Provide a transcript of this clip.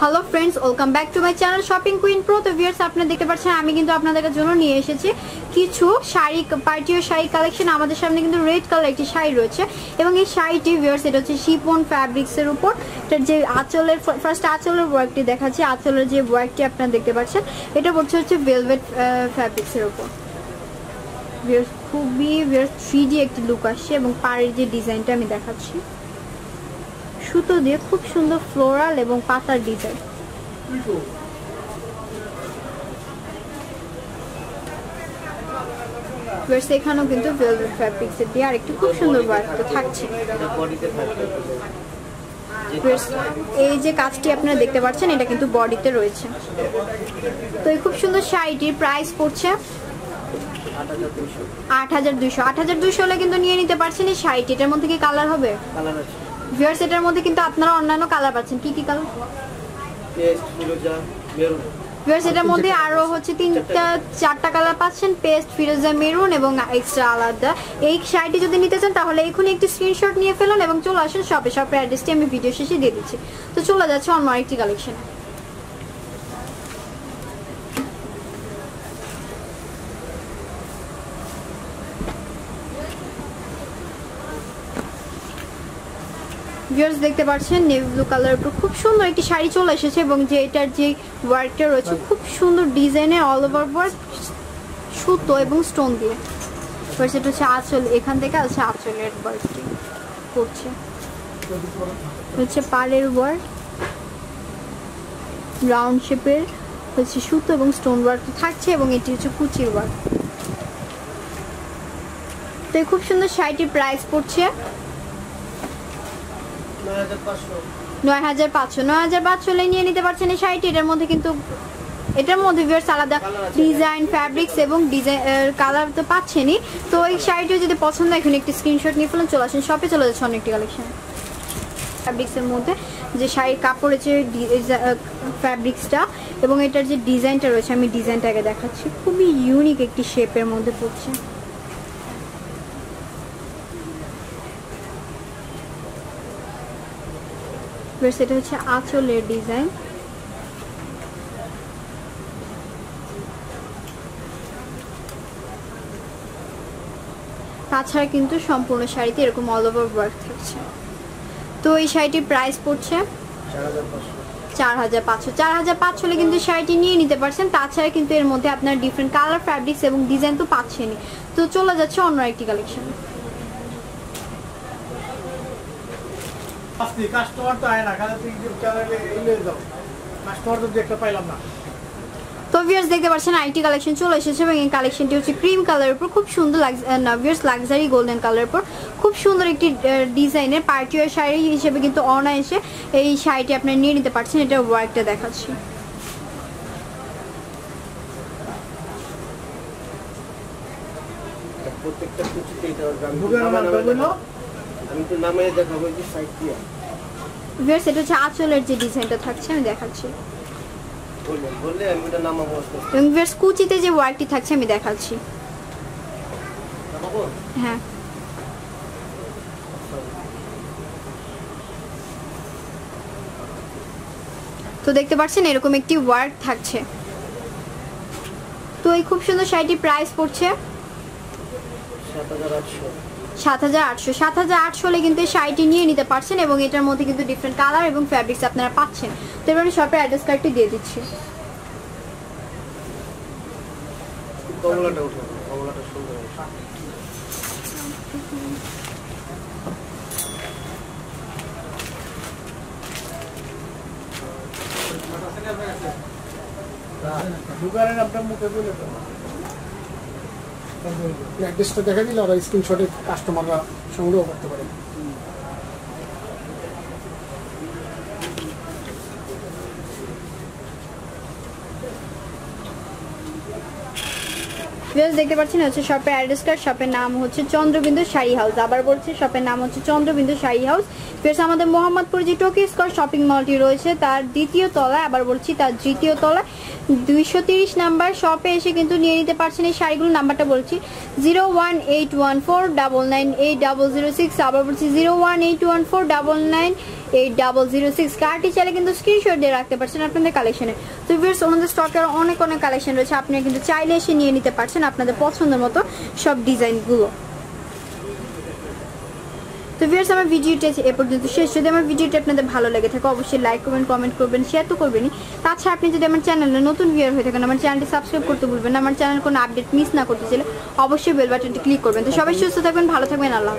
Hello friends welcome back to my channel shopping queen pro তো viewers আপনারা দেখতে পাচ্ছেন, আমি কিন্তু আপনাদের জন্য নিয়ে এসেছি কিছু শাড়ি পার্টিও শাড়ি কালেকশন আমাদের সামনে কিন্তু রেড কালার একটি শাড়ি রয়েছে। এবং এই শাড়িটি ভিউয়ার্স এটা হচ্ছে শিপন ফ্যাব্রিক্সের উপর। এটার যে আঁচলের ফার্স্ট আঁচলের ওয়ার্কটি দেখাচ্ছি, আঁচলের যে ওয়ার্কটি আপনারা দেখতে পাচ্ছেন, এটা পড়ছে হচ্ছে ভেলভেট ফ্যাব্রিক্সের উপর। ভিউয়ার্স খুবই ভিউয়ার্স থ্রি একটি লুক আসছে এবং পাড়ের যে ডিজাইনটা আমি দেখাচ্ছি। সুতো দিয়ে খুব সুন্দর ফ্লোরাল এবং পাতার ডিজাইন। এখানেও কিন্তু আর একটু খুব সুন্দর থাকছে। এই যে কাজটি আপনারা দেখতে পাচ্ছেন, এটা কিন্তু বডিতে রয়েছে। তো এই খুব সুন্দর শাড়িটির প্রাইস পড়ছে আট হাজার দুইশো। আট হাজার দুইশো হলে কিন্তু নিয়ে নিতে পারছেন এই শাড়িটি। এটার মধ্যে কি কালার হবে? কালার আছে। ভিউয়ার্স সেটের মধ্যে কিন্তু আপনারা অন্যান্য কালার পাচ্ছেন। কি কি কালার পেস্ট ফিরোজা মেরুন। ভিউয়ার্স এটার মধ্যে আরও হচ্ছে তিনটা চারটা কালার পাচ্ছেন। পেস্ট ফিরোজা মেরুন এবং এক্সট্রা আলাদা। এই শাড়িটি যদি নিতে চান তাহলে এখনই একটি স্ক্রিনশট নিয়ে ফেলুন এবং চলে আসুন শপে শপের অ্যাড্রেসটি আমি ভিডিও শেষে দিয়ে দিচ্ছি। তো চলে যাচ্ছে অন্য আরেকটি কালেকশন ভিউয়ার্স দেখতে পাচ্ছেন নেভি ব্লু কালার উপর খুব সুন্দর একটি শাড়ি চলে এসেছে এবং যে এটার যে ওয়ার্কটা রয়েছে, খুব সুন্দর ডিজাইনে অল ওভার ওয়ার্ক সুতো এবং স্টোন দিয়ে। ফার্স্ট এটা হচ্ছে আঁচল, এখান থেকে হচ্ছে আঁচলের ওয়ার্কটি করছে। হচ্ছে পাড়ের ওয়ার্ক রাউন্ড শেপের হচ্ছে সুতো এবং স্টোন ওয়ার্ক থাকছে এবং এটি হচ্ছে কুচির ওয়ার্ক তো খুব সুন্দর শাড়িটির প্রাইস পড়ছে। নয় হাজার পাঁচশো। নয় হাজার পাঁচশো। নয় নিতে পারছেন এই শাড়িটি। এটার মধ্যে কিন্তু এটার মধ্যে ভিউয়ার্স আলাদা ডিজাইন ফ্যাব্রিক্স এবং ডিজাইন কালার তো পাচ্ছেনই। তো এই শাড়িটিও যদি পছন্দ এখন একটি স্ক্রিনশট নিয়ে ফেলুন। চলে আসেন শপে চলে যাচ্ছে অনেকটি কালেকশন ফ্যাব্রিক্সের মধ্যে যে শাড়ির কাপড়ের যে ফ্যাব্রিক্সটা এবং এটার যে ডিজাইনটা রয়েছে আমি ডিজাইনটাকে দেখাচ্ছি। খুবই ইউনিক একটি শেপের মধ্যে পড়ছে। সেটা হচ্ছে আঁচলের ডিজাইন। তাছাড়া কিন্তু সম্পূর্ণ শাড়িতে এরকম অল ওভার ওয়ার্ক থাকছে। তো এই শাড়িটির প্রাইস পড়ছে চার হাজার পাঁচশো। চার হাজার পাঁচশো হলে কিন্তু শাড়িটি নিয়ে নিতে পারছেন। তাছাড়া কিন্তু এর মধ্যে আপনার ডিফারেন্ট কালার ফ্যাব্রিক্স এবং ডিজাইন তো পাচ্ছেনই। তো চলে যাচ্ছে অন্য একটি কালেকশন আসছি কাস্টমার তো আয় না খালি তুই চ্যানেলে এলে যাও। কাস্টমার তো একটা পাইলাম না। তো ভিউয়ার্স দেখতে পাচ্ছেন আইটি কালেকশন চলে এসেছে এবং এই কালেকশনটি হচ্ছে ক্রিম কালারের উপর খুব সুন্দর না ভিউয়ার্স লাক্সারি গোল্ডেন কালারের উপর। খুব সুন্দর একটি ডিজাইনের পার্টিওয়ার শাড়ি হিসেবে কিন্তু অনায়াসে এই শাড়িটি আপনারা নিয়ে নিতে পারছেন এটা ওয়ার্কটা দেখাচ্ছি। প্রত্যেকটা আমি তো দেখাবো যে সাইড দিয়া। ভিউয়ার্স এটা হচ্ছে আঁচলের যে ডিজাইনটা থাকছে আমি দেখাচ্ছি। এবং ভিউয়ার্স কুচিতে যে ওয়ার্কটি থাকছে আমি দেখাচ্ছি। হ্যাঁ। তো দেখতে পাচ্ছেন এরকম একটি ওয়ার্ক থাকছে। তো এই খুব সুন্দর শাড়িটির প্রাইস পড়ছে? সাত হাজার আটশো। সাত হাজার আটশো। সাত হাজার আটশো হলে কিন্তু শাড়িটি নিয়ে নিতে পারছেন এবং এটার মধ্যে কিন্তু ডিফারেন্ট কালার এবং ফ্যাব্রিক্স আপনারা পাচ্ছেন। তো এবার আমি শপের অ্যাড্রেস কার্ডটি দিয়ে দিচ্ছি। আপনার মুখে বলে তো অ্যাড্রেসটা দেখা দিলে ওরা স্ক্রিনশটে কাস্টমাররা সংগ্রহ করতে পারে। ভিউয়ার্স দেখতে পাচ্ছেন, হচ্ছে শপের অ্যাড্রেস কার্ড শপের নাম হচ্ছে চন্দ্রবিন্দু শাড়ি হাউস আবার বলছি শপের নাম হচ্ছে চন্দ্রবিন্দু শাড়ি হাউস ভিউয়ার্স আমাদের মোহাম্মদপুর যে টোকি স্কোয়ার শপিং মলটি রয়েছে, তার দ্বিতীয় তলায়, আবার বলছি, তার তৃতীয় তলায় দুইশো তিরিশ নাম্বার শপে এসে কিন্তু নিয়ে নিতে পারছেন এই শাড়িগুলো। নাম্বারটা বলছি zero one eight one four double nine eight double zero six আবার বলছি zero one eight one four double nine eight double zero six কিন্তু দিয়ে রাখতে পারছেন আপনাদের তো স্টকের অনেক অনেক কালেকশন রয়েছে। আপনি কিন্তু চাইলে এসে নিয়ে নিতে পারছেন আপনাদের মতো সব ডিজাইনগুলো। তো আমার পর্যন্ত শেষ। যদি আমার ভিডিওটা আপনাদের ভালো লেগে থাকে, অবশ্যই লাইক করবেন কমেন্ট করবেন শেয়ার তো করবেনই। তাছাড়া আপনি যদি আমার চ্যানেলে নতুন ভিউয়ার হয়ে থাকেন, আমার চ্যানেলটি সাবস্ক্রাইব করতে ভুলবেন আমার চ্যানেল কোনো আপডেট মিস না করতে চাইলে অবশ্যই বেল ক্লিক করবেন। তো সবাই সুস্থ থাকবেন, ভালো থাকবেন, আল্লাহ